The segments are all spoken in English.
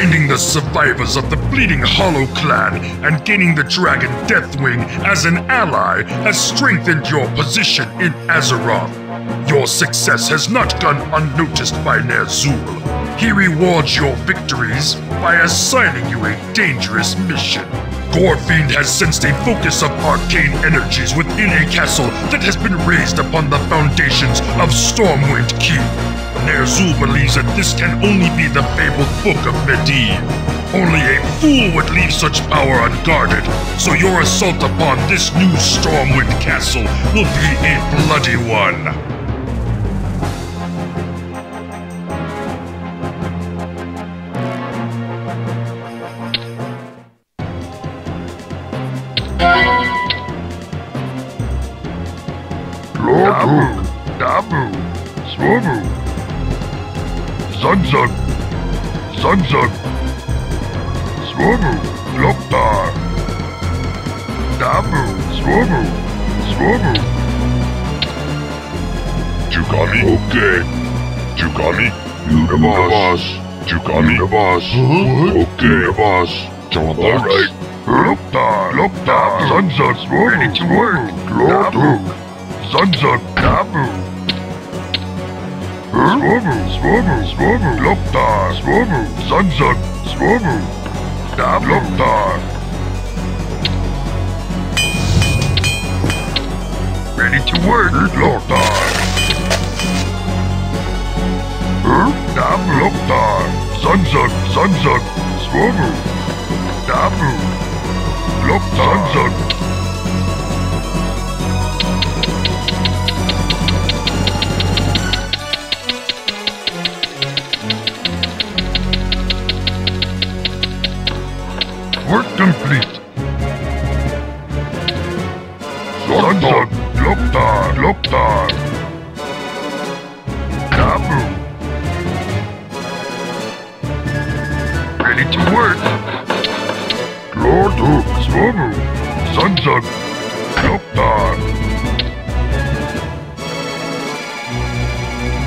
finding the survivors of the Bleeding Hollow clan and gaining the dragon Deathwing as an ally has strengthened your position in Azeroth. Your success has not gone unnoticed by Ner'zhul. He rewards your victories by assigning you a dangerous mission. Gorefiend has sensed a focus of arcane energies within a castle that has been raised upon the foundations of Stormwind Keep. Ner'zhul believes that this can only be the fabled Book of Medivh. Only a fool would leave such power unguarded, so your assault upon this new Stormwind castle will be a bloody one. Dabu, Dabu, Swobu, Zunzug, Zunzug, Swobu, Loktar, Dabu, Swobu, Swobu. Chukami? Okay. Chukami? You the boss. Chukami? You the boss. Okay. You the boss. Alright. Loktar, Loktar, Zunzug, Swobu, Ready to work. Dabu. Zunzug, Dabu. Swobu, Swobu, Swobu, Loktar, Swobu, Zunzug, Swobu, Dabu, Loktar. Ready to work, Loktar. Dabu, Loktar, Zunzug, Zunzug, Swobu, Dabu, Loktar, Zunzug. Work complete. Zunzug, Loktar, Loktar. Dabu. Ready to work. Lord Hook, Swobu, Zunzug, Loktar.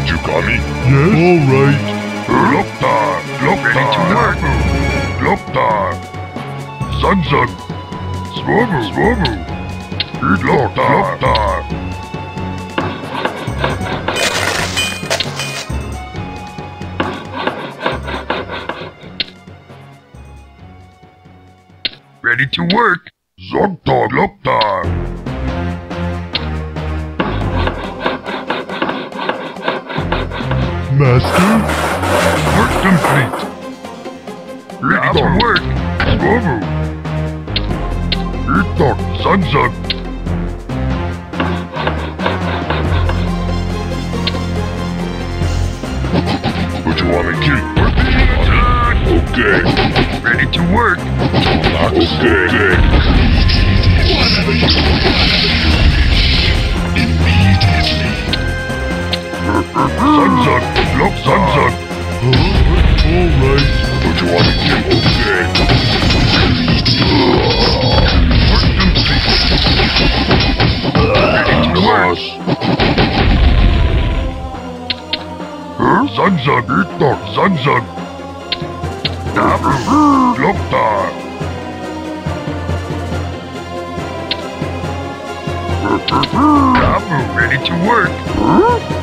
Chukami? Yes? Alright. Loktar, Loktar. Ready to work. Loktar. Zunzug, Swobu, Swobu, Loktar, Loktar. Ready to work. Zogtar, Loktar. Master? Work complete. Ready to work. Swobu. Itok, Zunzug. What you want me to? Okay. Ready to work. Okay. okay. Zunzug, look, Zunzug. Alright. What you want to keep? Okay. To work. Huh? Zunzug, Itok, Zunzug. Dabu, ready to work.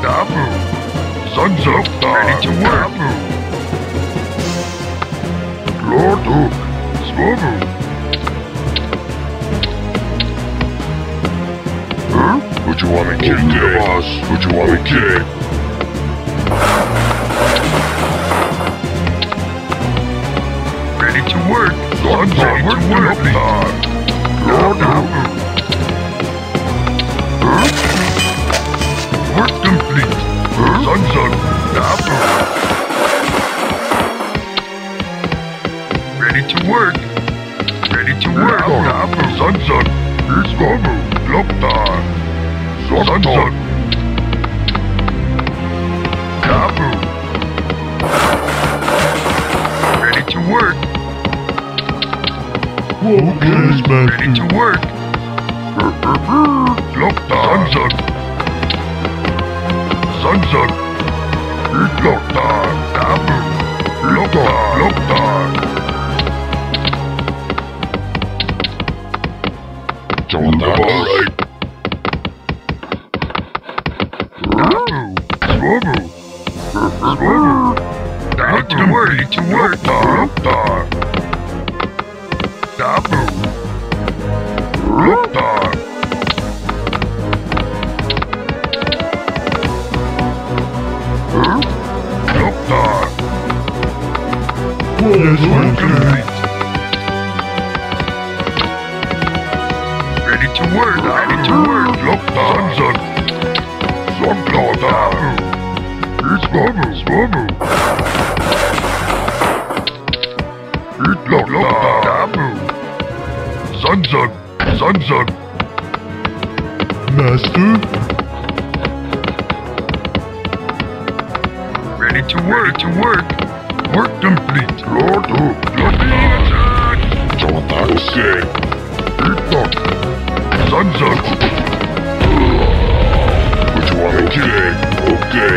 Dabu. Zunzug, ready to work. Lord Hook, Swobu. What you want me to do, boss? Would you to do? Ready to work. Guns ready to work. Lord? Work complete. Zunzug, Dabu. Ready to work. Ready to work. Zunzug. Swobu. Loktar. London. Kabu. Ready to work. Okay, Master. Ready to work. Lockdown. Sunsun. Lockdown. Kabul. Lockdown. Lockdown. Don't All right. To work, ready to work. Loktar. Sunsun. Sunklautar. Swobu, swobu. Loktar. Dabu. Sunsun. Sunsun. Master, Ready to work, to work. Work complete. Lord Hook, you're being attacked. Okay. Eat Sunsun. What you want kill? Okay.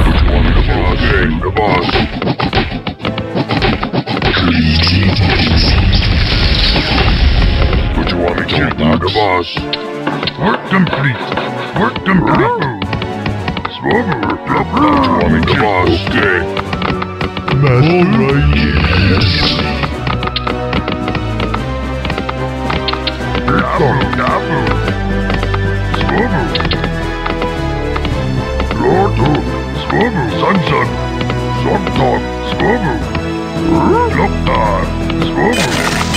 What you want to kill? Okay, the boss. What you want to kill? The boss. Work complete. Work complete. Swobo, what you want to kill? Okay. Master, Dabu, Dabu. Swobo. Lord Hook, Swobo, Sunsun. Suntalk, Swobo. Loktar, Swobo. We're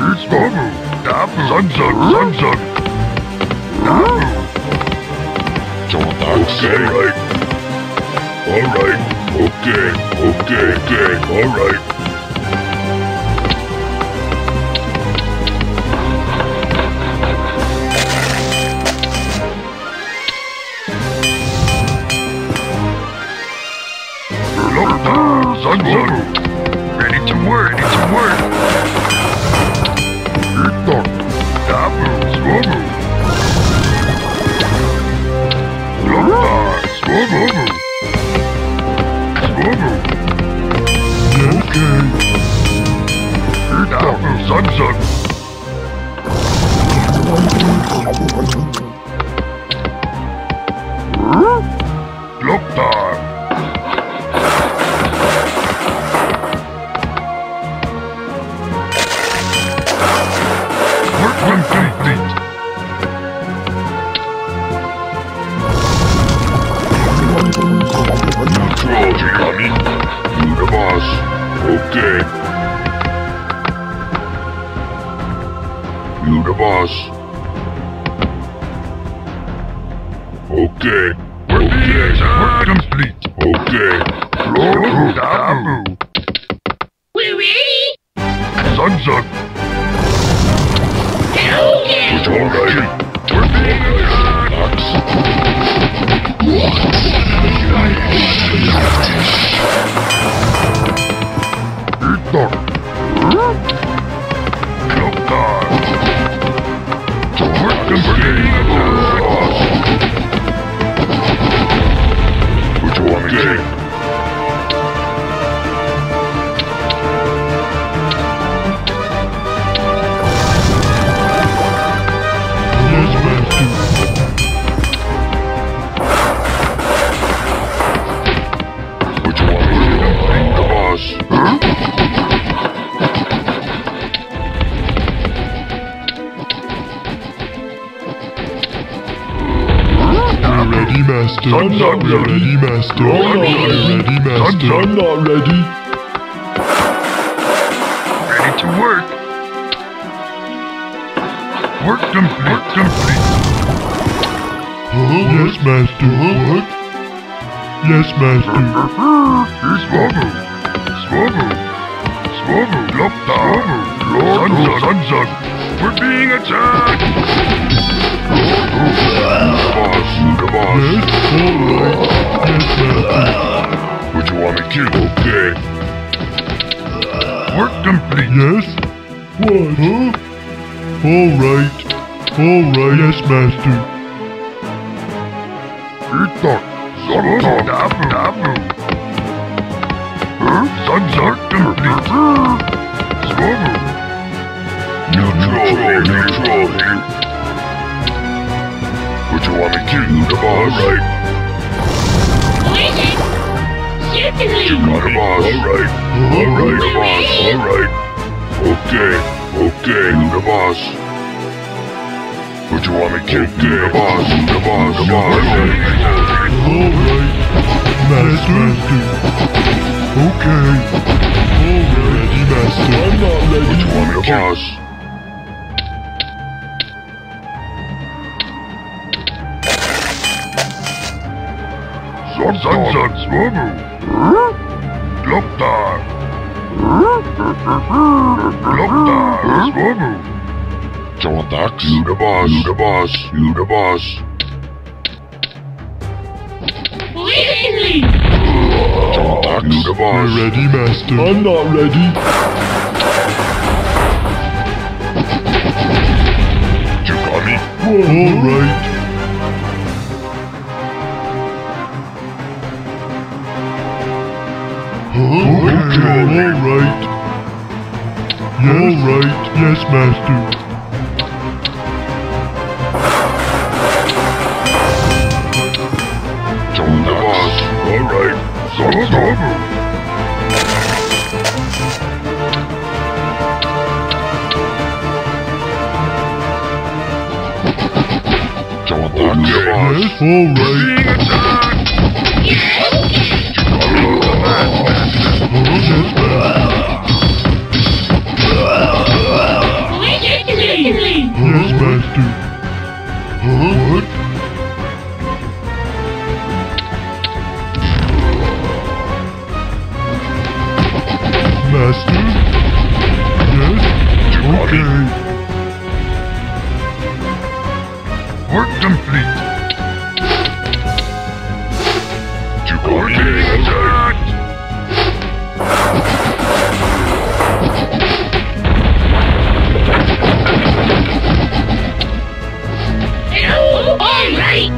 It's Babu. Dabu. Sunsun. Sunsun. Dabu. Okay. Right. All right. Okay. Okay. Okay. All right. Loktar. Sunsun. Ready to work. Ready to work. Dabu, Sunsun. Yes, master. Here's Swobu. Swobu. Swobu. Lopta. Sunzug. Sunzug. We're being attacked. Boss, the boss. Yes, all right. Yes, master. What you want to kill? Okay. Work complete. Yes? What? Huh? All right. All right. Yes, master. Itok. Swobu. What you want to kill? The boss. The boss. The boss. What you want to kill? Okay. The boss. The boss. The boss. All right. Master. Okay. All ready, master. I'm not ready. What you want to kill? The boss. Sunzug. Swobu. Lopta. Lopta. Swobu. John John Dax. You the We're ready, master. I'm not ready. You got me? All right. Okay, all right. All right. Yes, master. Master. What? Okay. Work complete. You got We're me? being attacked. All right.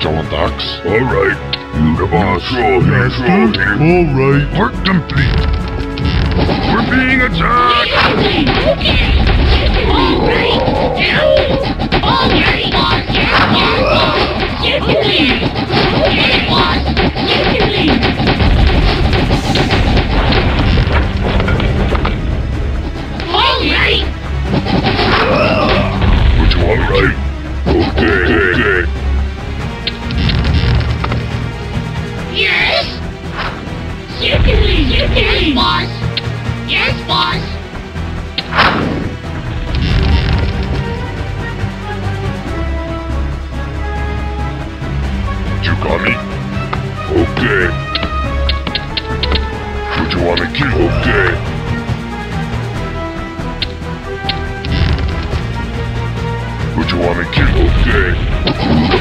John Dax. All right. You the boss. Neutral here. Master? All right. Work complete. We're being attacked. Okay. All right. Now. All You got me? Okay. What you want to kill? Okay. What you want to kill? Okay. You the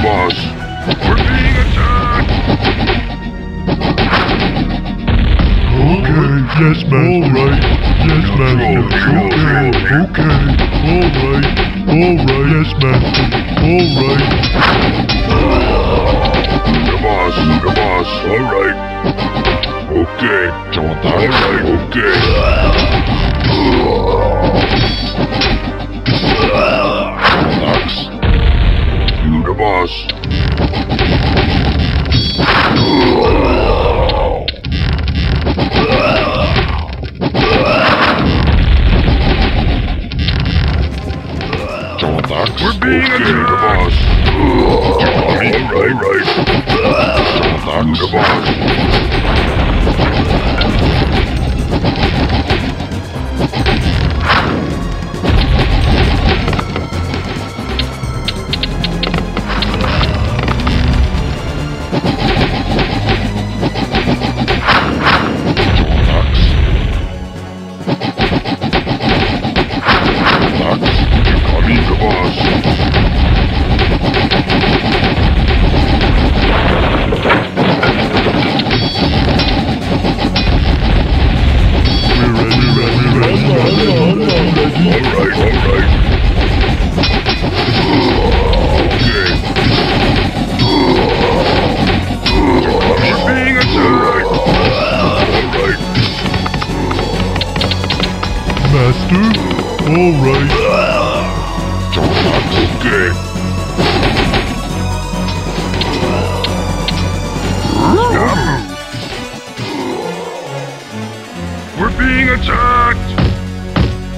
Yes, master. Yes, master. Okay. Okay. All right. All right. Yes, master. All right. The boss. The boss. All right. Okay. John All right. Okay. Being attacked!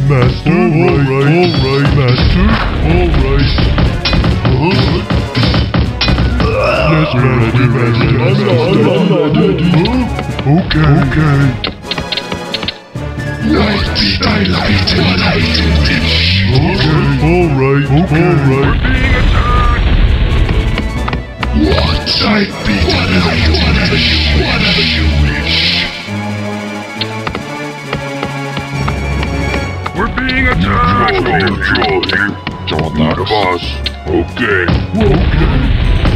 Master? Alright, alright, Master? Alright. Yes, Master, Master, Master. Okay, okay. What did I like to like Okay, alright, alright. being attacked! What I beat whatever you whatever you wish. We're being attacked! Control here. Don't knock the boss. Okay. Okay.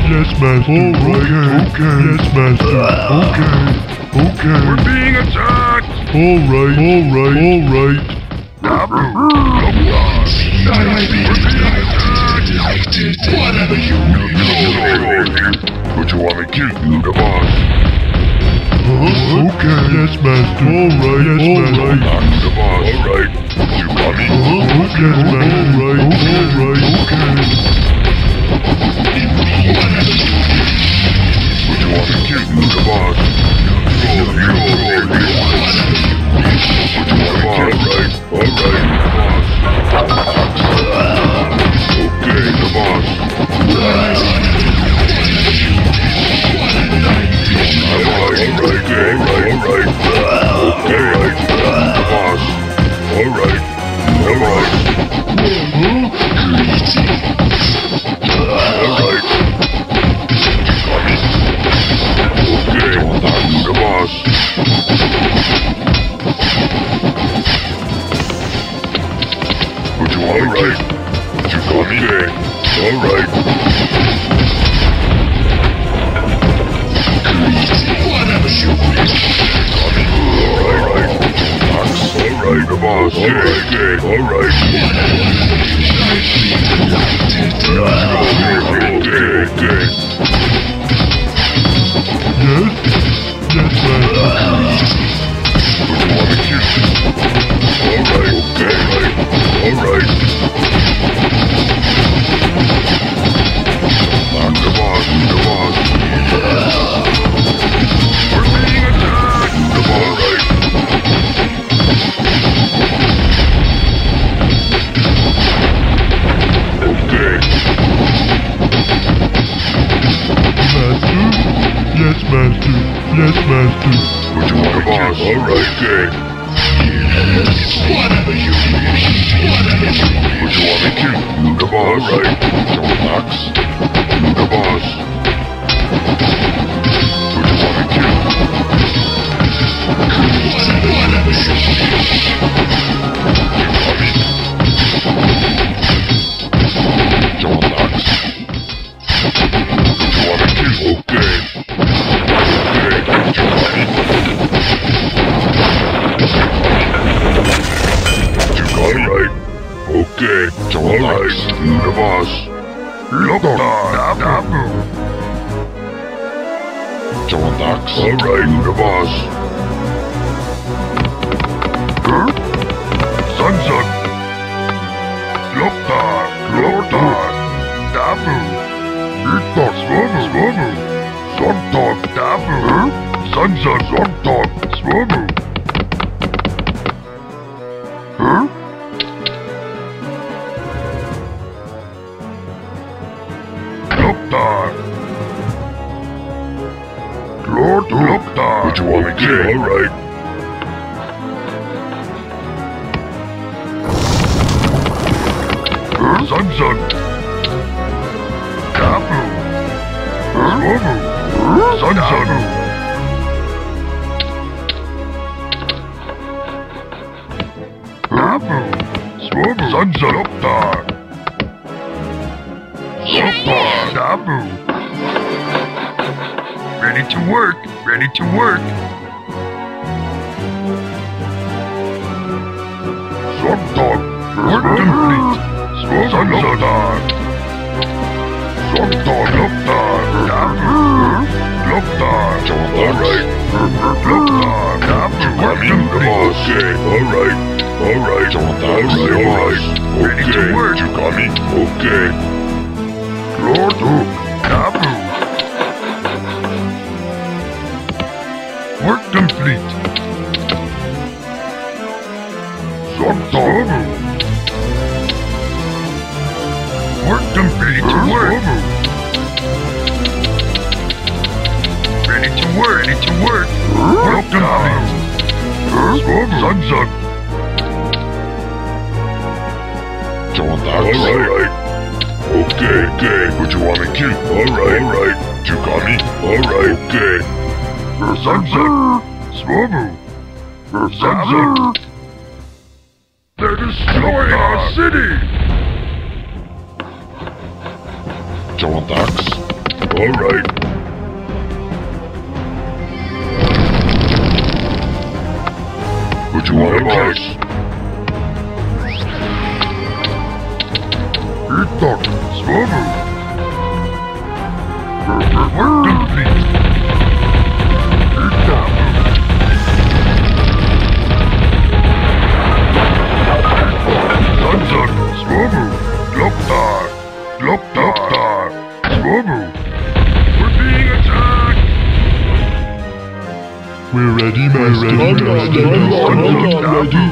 Yes, Master. Alright, okay. Yes, Master. Okay, okay. We're being attacked! Alright, alright, alright. I liked it. Whatever you need. What you want to kill? The boss. Uh-huh. Okay. Yes, Master. Alright, yes, alright. I'm the boss. Alright. You got me? Uh-huh. Yes, Master. Alright, alright, okay. What you want to? You the boss. You control. What you want to kill? Alright. Alright. Okay, Whatever you wish. Whatever you wish. What you want me to the boss. Alright. Don't Knox. You the boss. What you want me to? Whatever you wish. You coming? Don't Okay, so alright, you the boss. Look on, Dabu. John Knox. Alright, boss. Huh? Sun Sun. Loktar, Loktar, Dabu. Ito, Swobu, Swobu. Sontok, Dabu. Sun Sun, Sontok, What you want me to do? Alright. Zun! Kapu! Swobu! Zun! Kapu! Swobu! Zun Zun! Loktar! Here I am! Dabu. Ready to work. Ready to work. Complete. Zogdog. Zogdog. Lopdog. Dabu. Lopdog. Alright. Work complete. Okay. Alright. Alright. Alright. Alright. Got me? Okay. Lord. Work complete. Work complete. Work. Ready to work. Ready to work. Work complete. Zug zug. Alright. Okay, okay, what you me to? Alright, alright. You got me? Alright, okay. Zug-zug. Swobu. Zug-zug. They're city! Jontax. Alright. What you want about? Itok, Swobu. Work complete. Itok. Zunzun, Swobu. Loktar. Loktar. Swobu. We're being attacked. We're ready, Master. Master. Zunzun, Dabu.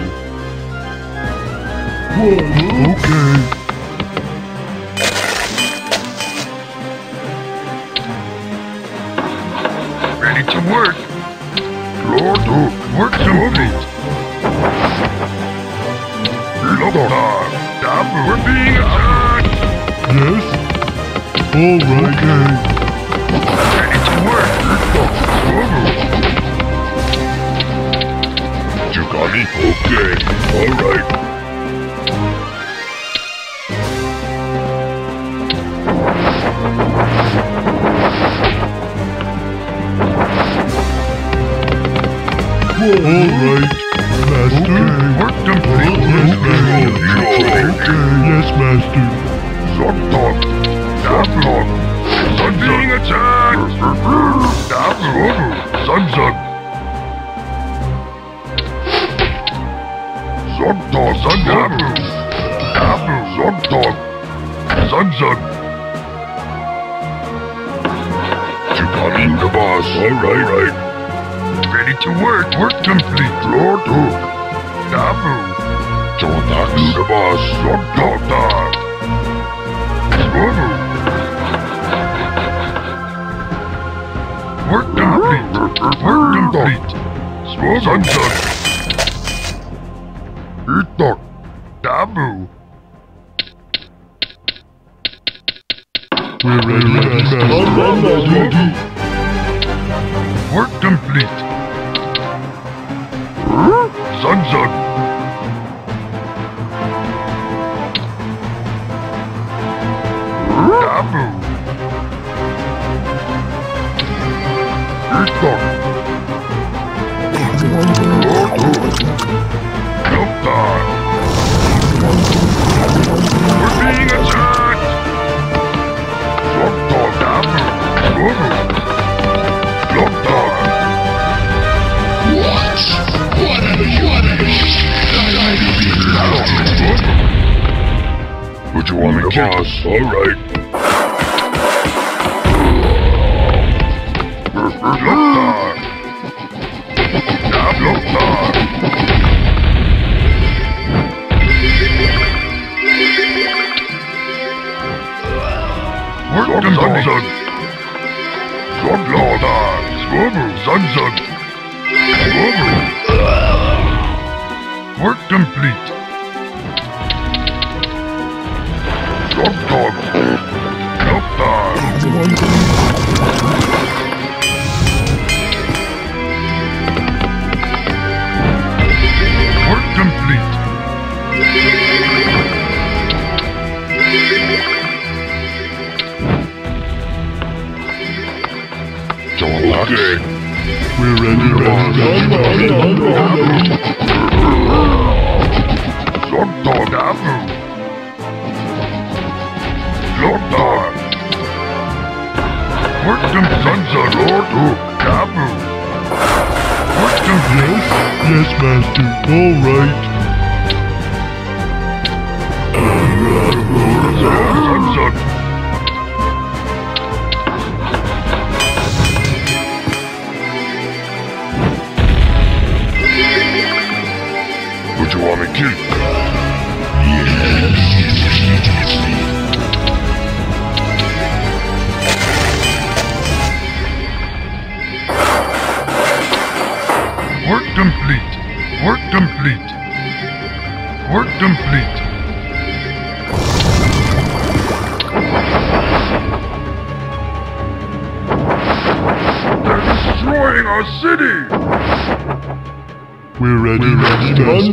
Okay. Alright. Master. Work complete. Okay. Okay. Yes, Master. Zogdog. Dablog. Sun being attacked. Zunzug. Zogdog. Zundabu. Dabu. Zogdog. Zunzug. Chukami the boss. Alright, right. Ready to work. Work complete. Lord oh. Hook. Dabu. Jontax. the boss. Zogdog. Swobu. Work complete. Work complete. Sunsun. Itok. Dabu. We're ready, Master. Work complete. Sunsun. Dabu. Itok. Loktar. You? wanna you want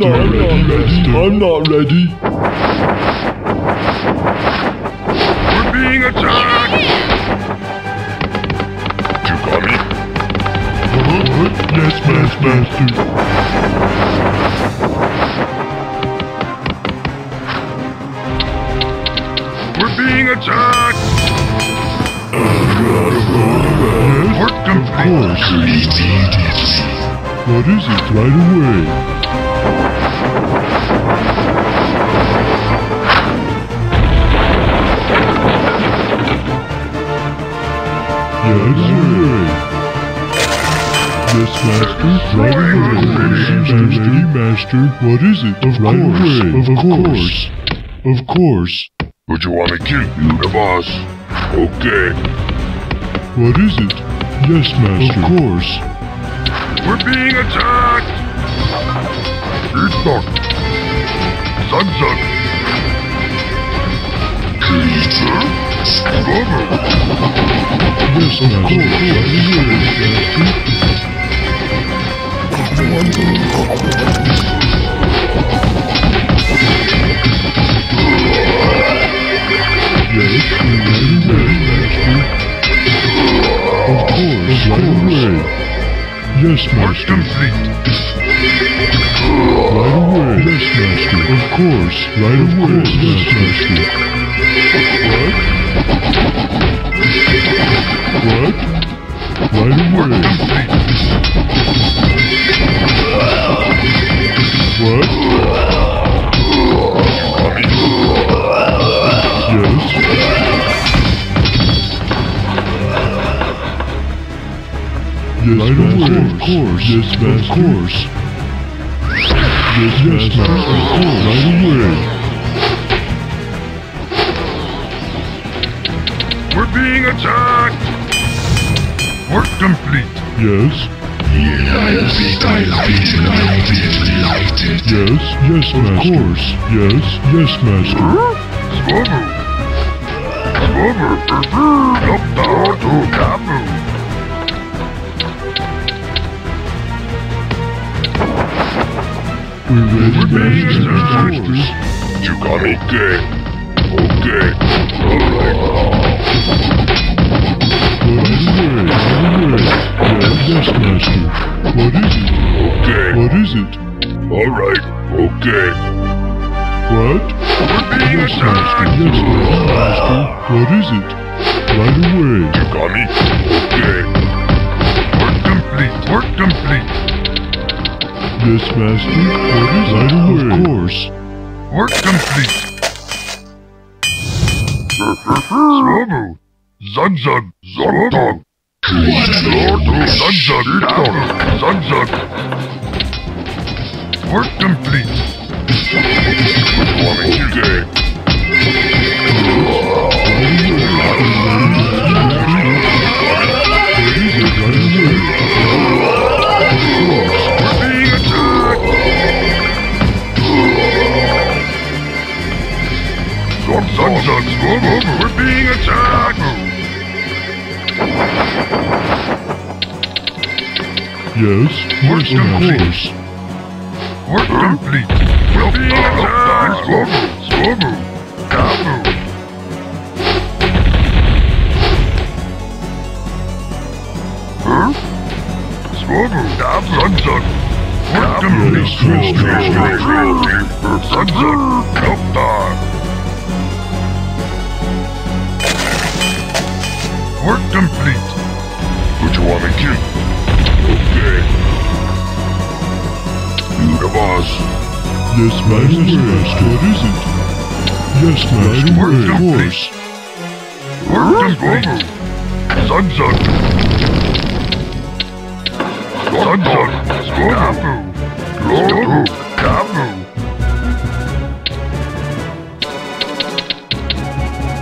ready, I'm Master. not ready, ready. I'm not ready. We're being attacked! You got me? What? Yes, Master. Master. We're being attacked! Yes, Work of complete. course. What is it? Right away. Master. Master, Master. What is it? Of course, of course. Of course. Would you wanna kill you, the boss? Okay. What is it? Yes, Master. Of course. We're being attacked! Dog. Sunzug. Creature? Scrubber. Yes, of course. Master. Yes, right away, Master. Of course, right away. Yes, Master. complete. Right away. Yes, Master. Of course, right away. Yes, Master. What? What? Right away. What? Yes. Yes, Master. Of course. Yes. Of course. Yes, yes Master. Of course. Right away. We're being attacked! Work complete. Yes. Yes, yes, Master. Of course. Yes, yes, Master. Scrubber. Scrubber. Up down to Kabu. We're ready, Master. Of course. You got me? Okay. Okay. Alright. Away, away. Yes, Master. What is it? Okay. What is it? Alright. Okay. What? Yes, Master. Yes, Master. What is it? Right away. You got me? Okay. Work complete. Work complete. Yes, Master. What is right away? Of course. Work complete. Swobu. Zunzug. Zogdog. Lordu. Zunzug. Dog. Zunzug. Work complete. Warming today. Yes, Work yes, complete. Work complete. Being attacked. Swobu, swobu, kabu. Huh? Swobu, dab, sunsun. Work complete. Yes, Sunsun, kaptar. Work complete. What you wanna kill? The boss. Yes, master. Yes, master. What is it? Yes, master. Of course. Work complete. Sunsun. Sunsun, kabu. Swobu, kabu.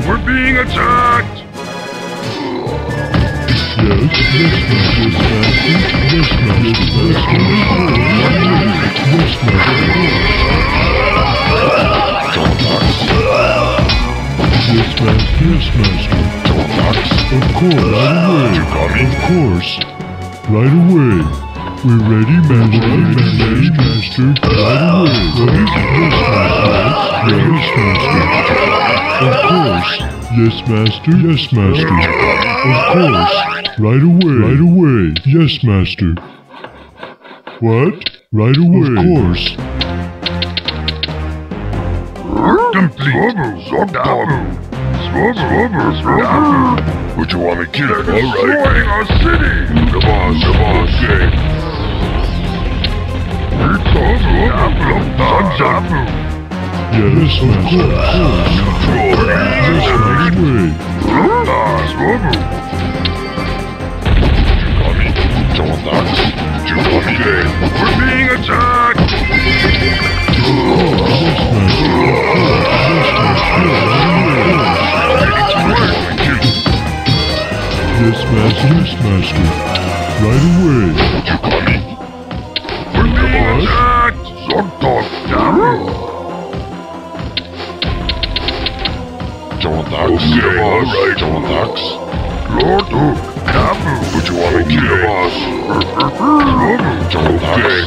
We're being attacked! Yes, master. Of course. Right away. Of course. Right away. We're ready, master. Ready, master. Right away. Yes, master. Yes, master. Of course. Yes, master. Yes, master. Of course. Right away. Right away. Yes, master. What? Right away. Of course. Complete! Swobu! What you wanna kill? They're Alright. destroying our city! The boss, the boss. Okay. Yes, master. Of course. Yes, right Chugami. Chawatax. Chugami. Okay. We're being attacked! Yes, master. Yes, master. Right away. Chugami. We're being attacked! Zontok! Dabu! Chawatax. Okay. Alright. Chawatax. Lordu! Dabu! Oh. What you wanna kill? The boss. Swobu! Chawatax.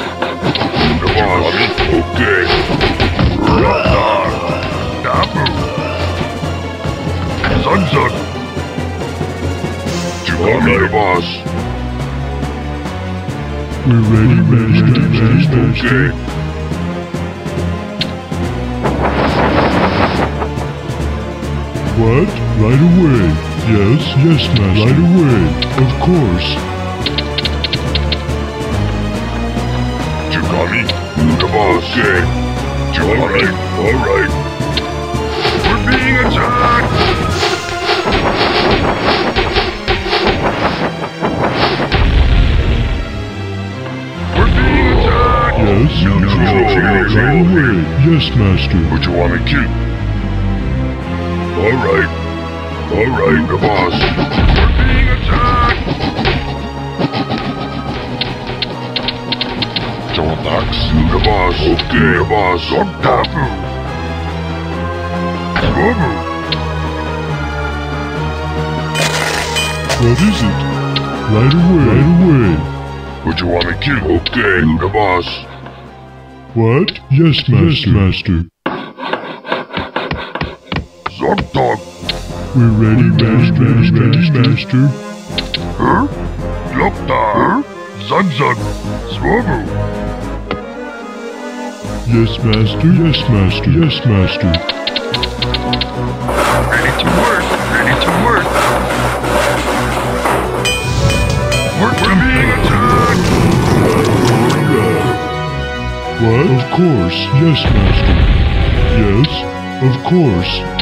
The boss. Okay. Dabu! Sunsun! Chugami. The boss. We're ready, master. Master. Okay. What? Right away. Yes, yes, master. Right away. Of course. You the boss. Alright. We're being attacked! We're being attacked! Yes, No, no, no, no, no, no. Yes, master. But you wanna kill? Alright. Alright, the boss. We're being attacked! Chawatax. You the boss. Okay, the boss. Dabu! Swobu! What is it? Right away. Right away. What you wanna kill? Okay, the boss. What? Yes, master. Yes, master. Zontok! We're ready, master. master, master. Huh? Loktar! Zunzun! Swobu! Yes, master. Yes, master. Yes, master. Ready to work! Ready to work! Work We're being attacked! What? Of course. Yes, master. Yes, of course.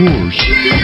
Of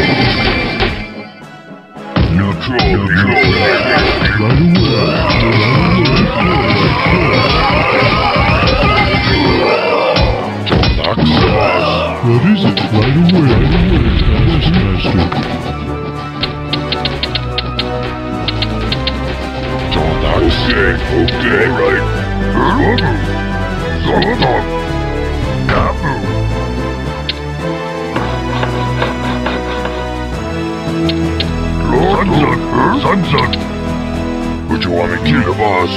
Sunset. Sunset. Would you wanna kill the boss?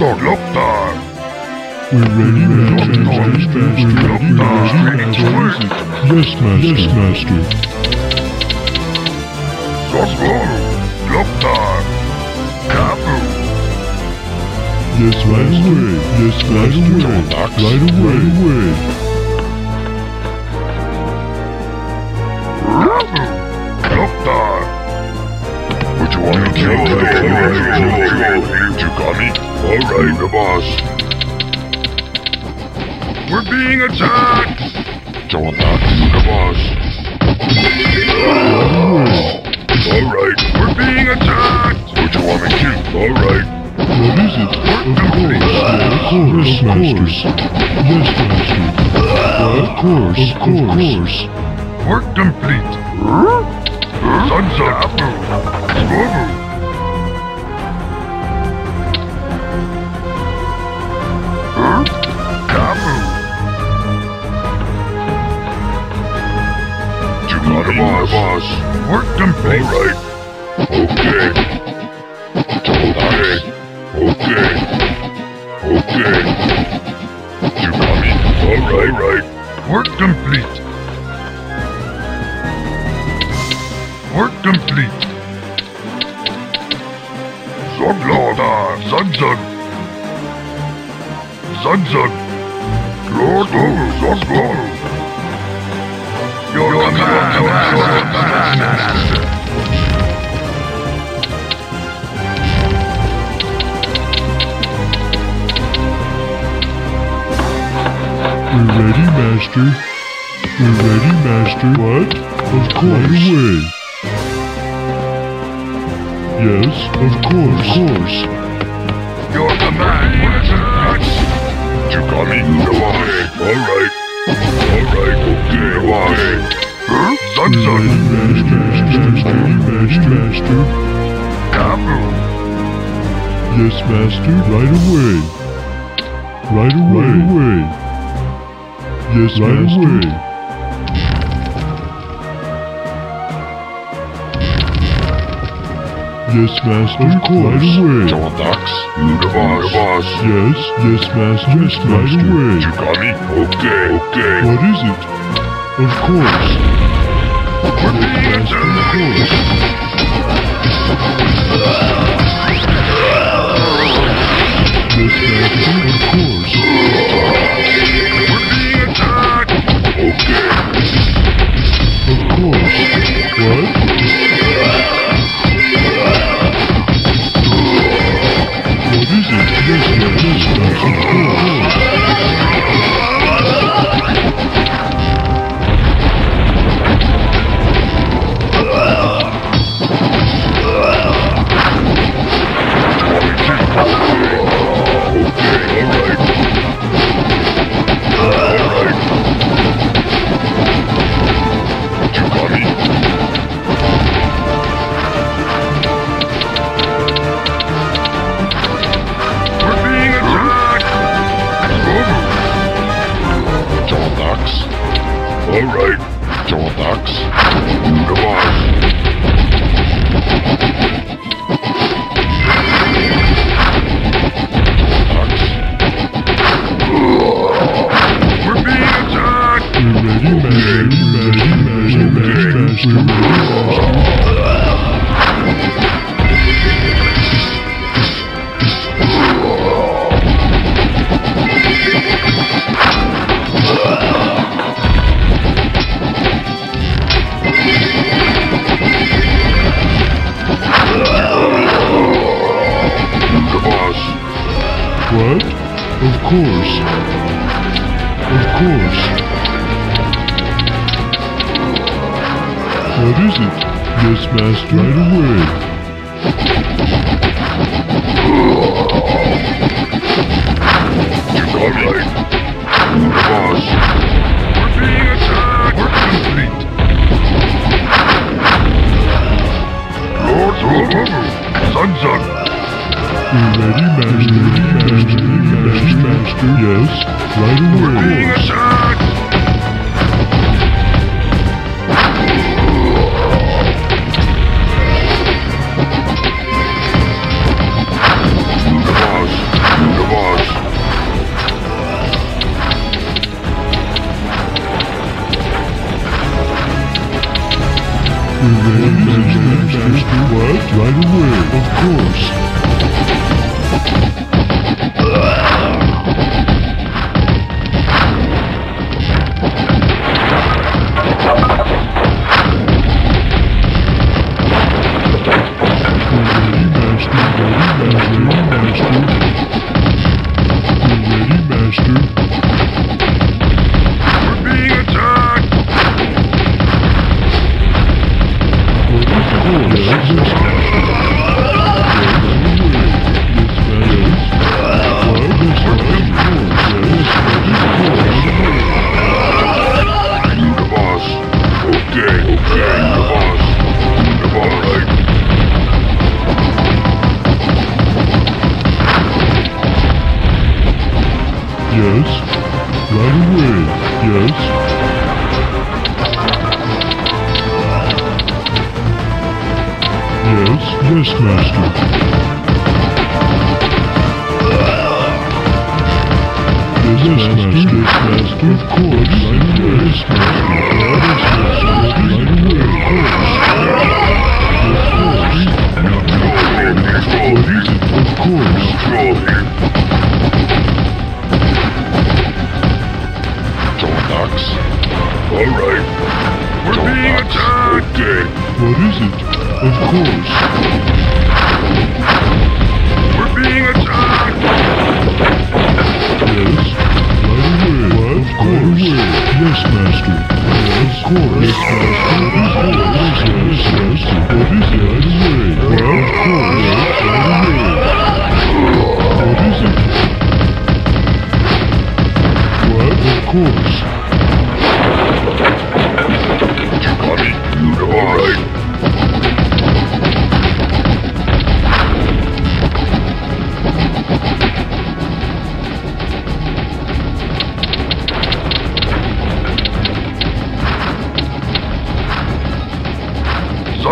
The Loktar. We're ready, Master. Yes, Master. Ready, Master. What is it? Yes, Master. Yes, Master. Zoltan. Loktar. Kabu. Yes, right away. Yes, Master. John Right away. Right away. Want to kill the? You me? Alright, the boss. We're being attacked! John Knox, the boss. Alright, we're being attacked! Would you want me to kill? Alright. What is it? Of course. Of course, Master. Yes, Master. Of course. Of course. Work complete. Sunset. Got it, boss. Work complete. All right. Okay. Okay. Okay. Okay. You got me. All right. All right. Work complete. Work complete. Zoglada, Zanzan. Zanzan. Lord ah, of Zoglo. Oh, Your command, Master. We're ready, Master. We're ready, Master. What? Of course. Right away. Yes, of course. Of course. Your command, Master. You got me? Okay. All right. All right. Okay. Okay. Huh? We're Zanzan. ready, Master. Master. Master. Kabu. Yes, Master. Right away. Right away. Right away. Yes, right away. Yes, Master. Of course. Right away. You the boss. Yes, yes, Master. Yes, Right away. You got me? Okay. Okay. What is it? Of course. We're being Master, of course. Yes, Master. Of course. We're being attacked. Okay. Of course. What? What is it? Yes, Master. Yes, Master. Yes, Master. Of course. Yes, Master. Yes, Master. What is it anyway? Well, of course. Anyway. What is it? Well, of course. You got it. You know, alright.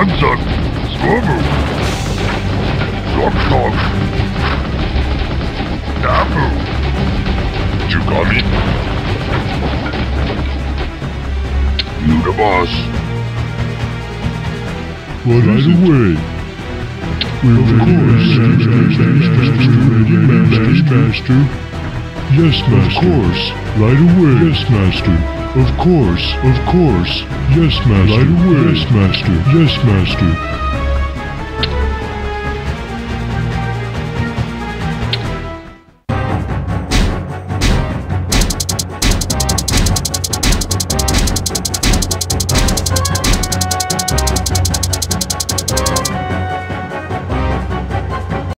Anzac, Skobu, Lokshok, Nabu, Jugami, Uniboss. What right is it? away. We're ready, master, master, master, ready, master, master. Yes, master. Of course. Right away. Yes, master. Of course, of course. Yes, Master. Right away. Yes, Master. Yes, Master.